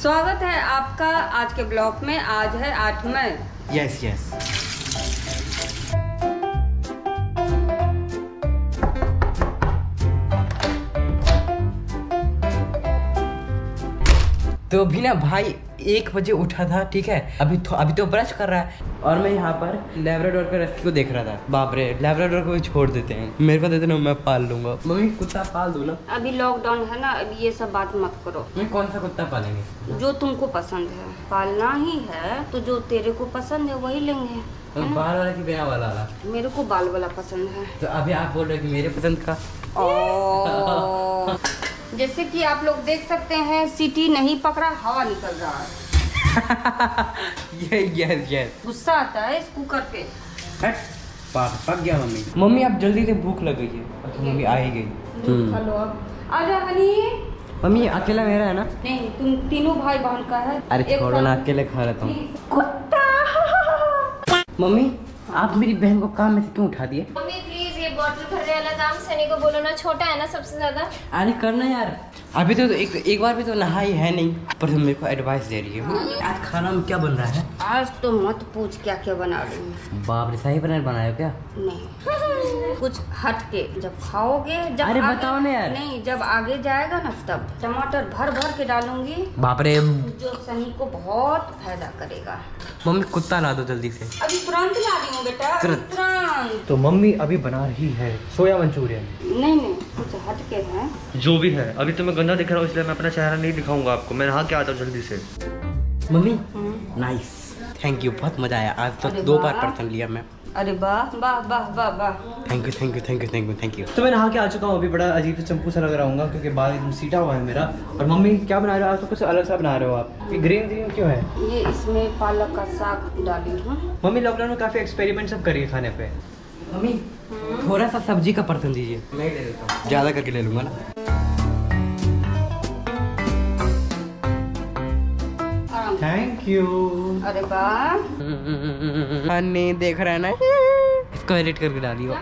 स्वागत है आपका आज के ब्लॉग में। आज है आठ मई। यस यस तो अभी ना भाई एक बजे उठा था ठीक है? अभी तो अभी तो ब्रश कर रहा है। और मैं यहाँ पर लेब्राडोर के रस्सी को देख रहा था। बाप रे लेब्राडोर को भी छोड़ देते हैं। मेरे को देते ना मैं पाल लूँगा। मम्मी कुत्ता पाल दूँ ना। अभी लॉकडाउन है ना अभी ये सब बात मत करो। मैं कौन सा कुत्ता पालेंगे? जो तुमको पसंद है। पालना ही है तो जो तेरे को पसंद है वही लेंगे। तो बाल वाला की बिना वाला वाला? मेरे को बाल वाला पसंद है। तो अभी आप बोल रहे हो कि मेरे पसंद का? ओ जैसे कि आप लोग देख सकते हैं सीटी नहीं पकड़ा हवा निकल रहा है। ये यस यस गुस्सा आता है इस कुकर पे। हट पाक पक गया मम्मी। मम्मी अब जल्दी से भूख लग गई है। अच्छा मम्मी आ ही गई। दूध खा लो अब। आजा हनी। मम्मी अकेला मेरा है ना? नहीं तुम तीनों भाई बहन का है। अरे छोड़ो ना अकेले खा लेता हूँ। कुत्ता। मम्मी आप मेरी बहन को काम में से क्यों उठा दिए? बोलो ना छोटा है ना सबसे ज़्यादा? अरे करना यार। अभी तो एक एक बार भी तो नहाई है नहीं, पर तुम मेरे को एडवाइस दे रही है। आज खाना में क्या बन रहा है? आज तो मत पूछ क्या क्या बना रही हूँ। बाप रे शाही पनीर बनाए हो क्या? नहीं। कुछ हट के जब खाओगे जब अरे बताओ ना यार। नहीं जब आगे जाएगा ना तब। टमाटर भर भर के डालूँगी। बाप रे जो सनी को बहुत फ़ायदा करेगा। मम्मी कुत्ता ला दो जल्दी से। अभी तुरंत ला रही हूँ बेटा तुरंत। तुरंत। तो मम्मी अभी बना रही है सोया मंचूरियन? नहीं नहीं कुछ हट के है। जो भी है अभी तो मैं गंदा दिख रहा हूँ इसलिए मैं अपना चेहरा नहीं दिखाऊँगा आपको। मैं नहा के आता हूँ जल्दी से। मम्मी नाइस थैंक यू बहुत मज़ा आया। आज अरे तो दो बार। पर्सन लिया मैं। अरे वाह वाह वाह वाह वाह। Thank you thank you thank you thank you thank you तो मैं नहा के आ चुका हूँ अभी बड़ा अजीब से चंपू सा लग रहा हूँ क्योंकि बाल एकदम सीटा हुआ है मेरा। और मम्मी क्या बना रहे हो? आज तो कुछ अलग सा बना रहे हो आप। ये ग्रीन ग्रीन क्यों है? ये इसमें पालक का साग डाली हूँ। मम्मी लॉकडाउन में काफ़ी एक्सपेरिमेंट सब करी है खाने पे। मम्मी थोड़ा सा सब्ज़ी का पर्सन दीजिए। मैं ले लेता हूँ। ज़्यादा करके ले लूँगा ना। थैंक यू अरे वाह नहीं देख रहा है ना? इसको एडिट करके डालियो।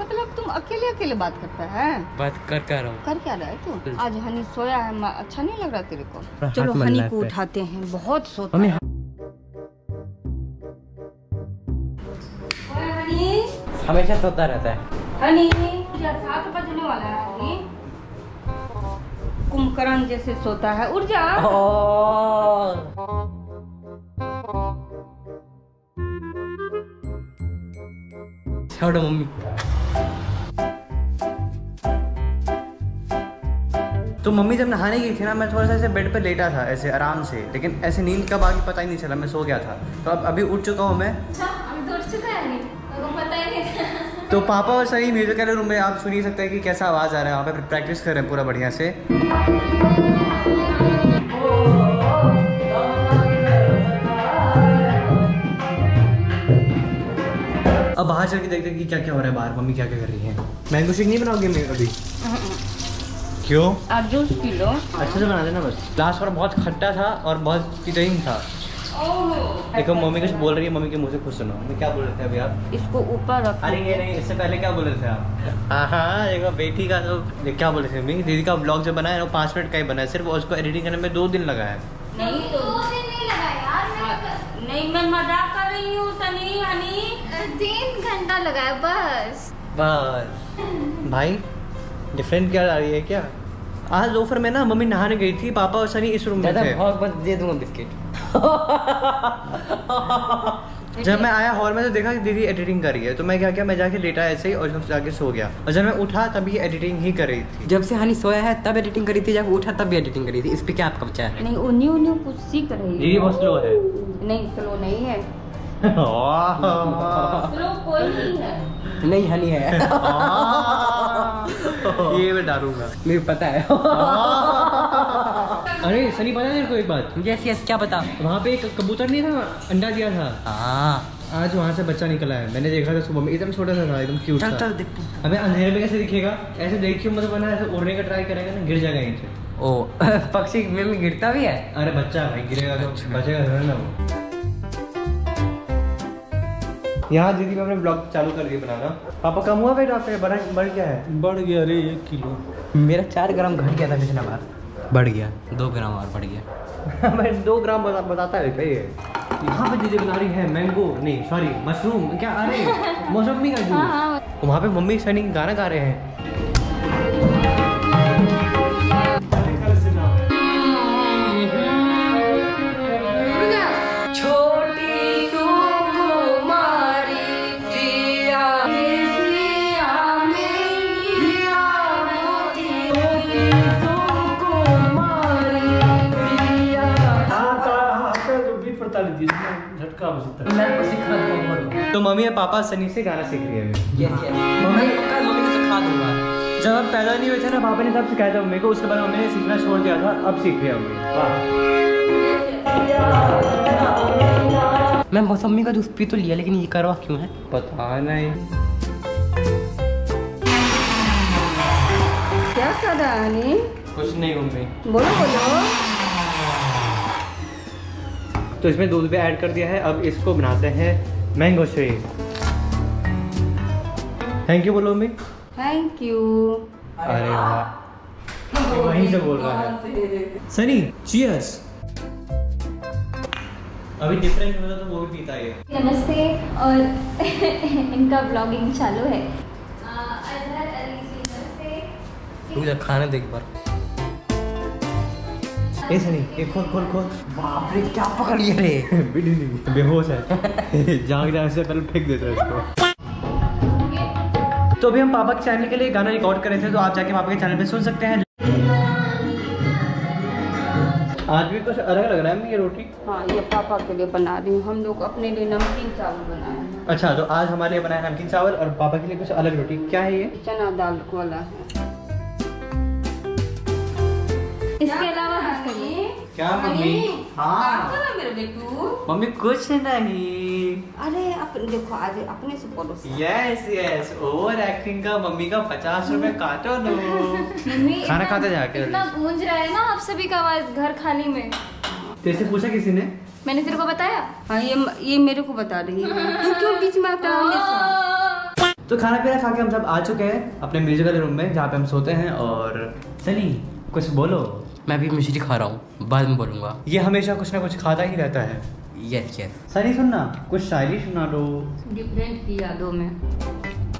मतलब तुम अकेले अकेले बात करता है? बात कर कर रहा हूँ? कर क्या रहा है तू? आज हनी सोया है मा- अच्छा नहीं लग रहा तेरे को? चलो हनी को उठाते हैं बहुत सोता है। हनी? हमेशा सोता रहता है। हनी सात बजने वाला है हनी। कुंभकर्ण जैसे सोता है। उठ जा छोड़ो मम्मी। तो मम्मी जब नहाने गई थी ना मैं थोड़ा सा ऐसे बेड पे लेटा था ऐसे आराम से। लेकिन ऐसे नींद कब आ गई पता ही नहीं चला मैं सो गया था। तो अब अभी उठ चुका हूँ मैं। अच्छा अभी तो उठ चुका है? नहीं को पता ही नहीं तो पापा और सही म्यूज़िक वाले रूम में आप सुन ही सकते हैं कि कैसा आवाज़ आ रहा है। वहाँ पे प्रैक्टिस कर रहे हैं पूरा बढ़िया से। अब बाहर चल के देखते हैं कि क्या क्या हो रहा है बाहर। मम्मी क्या क्या कर रही है? मैंगो शेक नहीं बनाओगे मैं अभी? क्यों? अब जूस पी लो। अच्छे से बना देना बस। लास्ट बार बहुत खट्टा था और बहुत पिटरिंग था। देखो मम्मी कुछ बोल रही है मम्मी के मुँह से खुश सुनो। मैं क्या बोल रहे थे अभी आप? इसको ऊपर रखो। अरे ये नहीं इससे पहले क्या बोल रहे थे आप? हाँ हाँ देखो बेटी का तो क्या बोल रहे थे मम्मी? दीदी का ब्लॉग जो बना है वो पाँच मिनट का ही बना है। सिर्फ़ उसको एडिटिंग करने में दो दिन लगा है। नहीं तो दो दिन नहीं लगा यार मैं नहीं मैं मज़ाक कर रही हूँ सनी हनी। तीन घंटा लगा है बस। बस। भाई डिफरेंट क्या आ रही है क्या? आज दोपहर में ना मम्मी नहाने गई थी पापा और सनी इस रूम में थे। बहुत बस दे दूँगा बिस्किट। जब मैं आया हॉल में तो देखा कि दीदी एडिटिंग कर रही है तो मैं क्या किया मैं जाके लेटा ऐसे ही और जब जाके सो गया। और जब मैं उठा तभी एडिटिंग ही कर रही थी। जब से हनी सोया है तब एडिटिंग करी थी जब उठा तब भी एडिटिंग करी थी। इस पे क्या आपका बचा है? नहीं उन्हीं उन्हीं कुछ सीख रही है। दीदी बहुत स्लो है। नहीं स्लो नहीं है। स्लो कोई नहीं है। नहीं हनी है। ये मैं डालूँगा मुझे पता है। अरे सनी पता है तेरे को एक बात। यस यस क्या बता? वहाँ पे एक कबूतर नहीं था? अंडा दिया था। हाँ। आज वहाँ से बच्चा निकला है। मैंने देखा था सुबह में। एकदम छोटा सा था एकदम क्यूट चल था। चल देखते हमें अंधेरे में कैसे दिखेगा? ऐसे देखियो मतलब बना ऐसे उड़ने का ट्राई करेगा ना गिर जाएगा यहीं से ओ पक्षी में में गिरता भी है? अरे बच्चा भाई गिरेगा तो अच्छा। बचेगा ना वो। यहाँ दीदी ने अपने ब्लॉग चालू कर दिया बनाना। पापा कम हुआ वेट आपका? बढ़ा बढ़ गया है। बढ़ गया रे एक किलो। मेरा चार ग्राम घट गया था पिछला बार। बढ़ गया दो ग्राम और बढ़ गया। मैं दो ग्राम बता, बताता है कही यहाँ पे दीदी बना रही है मैंगो नहीं सॉरी मशरूम क्या अरे मौसमी का हाँ हाँ। जूस वहाँ पे मम्मी सनी गाना गा रहे हैं। झटका बजता मैं को सिखा दूँगा बोलो। तो मम्मी और पापा सनी से गाना सीख रही है यस यस मम्मी कल मम्मी को सिखा दूँगा। जब हम पैदा नहीं हुए थे ना पापा ने तब सिखाया था मम्मी को उसके बाद मम्मी ने सीखना छोड़ दिया था अब सीख रही है मम्मी। वाह। मैं मौसमी का जूस पी तो लिया लेकिन ये करवा क्यों है? पता नहीं। क्या कर रहा है कुछ नहीं मम्मी। बोलो बोलो। तो इसमें दूध भी ऐड कर दिया है। अब इसको बनाते हैं मैंगो शेक। थैंक यू बोलो मम्मी। थैंक यू अरे वाह। वहीं से बोल रहा है। सनी चीयर्स अभी डिफरेंट होता तो वो भी पीता है नमस्ते और इनका ब्लॉगिंग चालू है। आ, तू खाने देख बार। ए सनी ये खोल खोल खोल। बाप रे क्या पकड़ लिया रे? बिल्ली नहीं बेहोश है। जाग जाने से पहले फेंक देता है इसको। तो अभी हम पापा के चैनल के लिए गाना रिकॉर्ड कर रहे थे तो आप जाके पापा के चैनल पे सुन सकते हैं। आज भी कुछ अलग लग रहा है ये रोटी? हाँ ये पापा के लिए बना रही हूँ। हम लोग अपने लिए नमकीन चावल बनाए हैं। अच्छा तो आज हमारे लिए बनाया नमकीन चावल और पापा के लिए कुछ अलग रोटी। क्या है ये? चना दाल वाला है। इसके अलावा क्या मम्मी? हाँ। मेरे बेटू। मम्मी कुछ नहीं। अरे अपन देखो आज अपने से पड़ोस यस यस ओवर एक्टिंग का मम्मी का पचास रुपए काटो लो मम्मी खाना खाते जाके इतना गूंज रहा है ना आप सभी का आवाज़ घर खाली में। तेरे से पूछा किसी ने? मैंने तेरे को बताया? हाँ ये ये मेरे को बता रही है। तू क्यों बीच में आता है तो खाना पीना खा के हम सब आ चुके हैं अपने म्यूजिकल रूम में जहाँ पे हम सोते हैं और सनी कुछ बोलो। मैं अभी मिश्री खा रहा हूँ बाद में बोलूँगा। ये हमेशा कुछ ना कुछ खाता ही रहता है। यस यस सनी सुनना कुछ शायरी सुना दो। डिफरेंट की यादों में।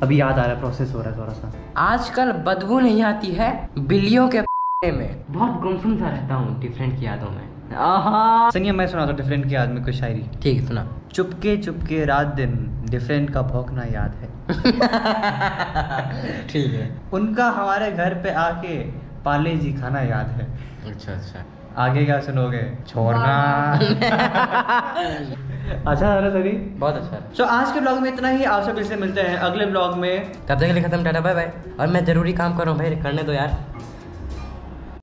अभी याद आ रहा है प्रोसेस हो रहा है थोड़ा सा आजकल बदबू नहीं आती है बिल्लियों के में। बहुत गुमसुम सा रहता हूँ डिफरेंट की यादों में। आहा! सनी मैं सुना था डिफरेंट की याद में कुछ शायरी। ठीक है सुना। चुपके चुपके रात दिन डिफरेंट का भौंकना याद है। ठीक है। उनका हमारे घर पे आके पाले जी खाना याद है। अच्छा अच्छा। आगे क्या सुनोगे? छोड़ना। अच्छा है ना बहुत अच्छा। तो आज के ब्लॉग में इतना ही। आप सब इससे मिलते हैं अगले ब्लॉग में। तब तक के लिए खत्म टाटा बाय बाय और मैं ज़रूरी काम कर रहा हूँ भाई करने दो यार।